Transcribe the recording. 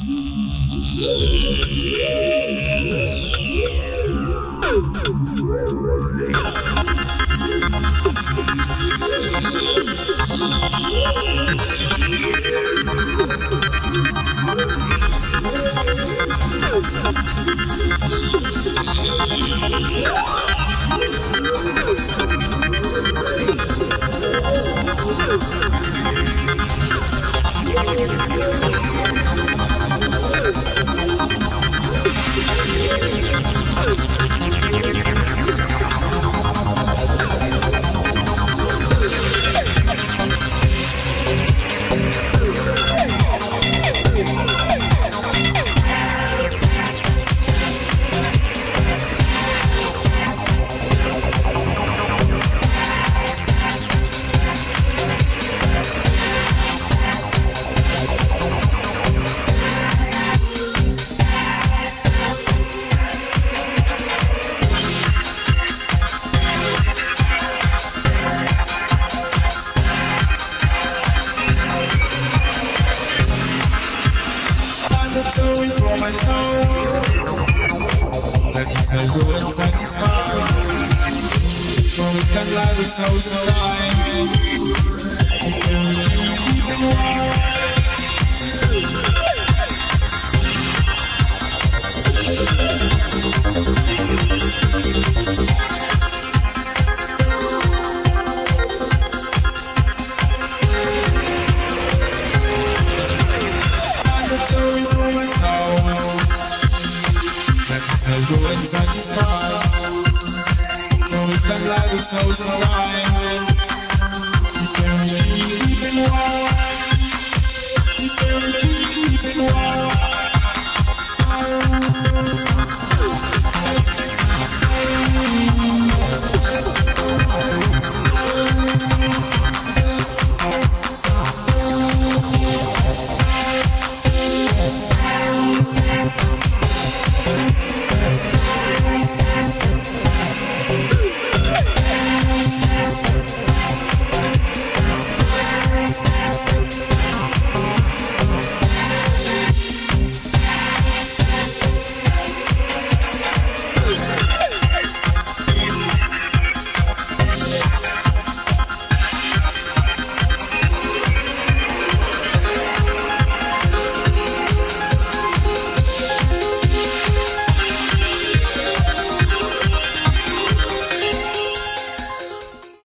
I'm the so good and satisfied. For we can so so light. I grow and satisfy. Growing them life is so sublime.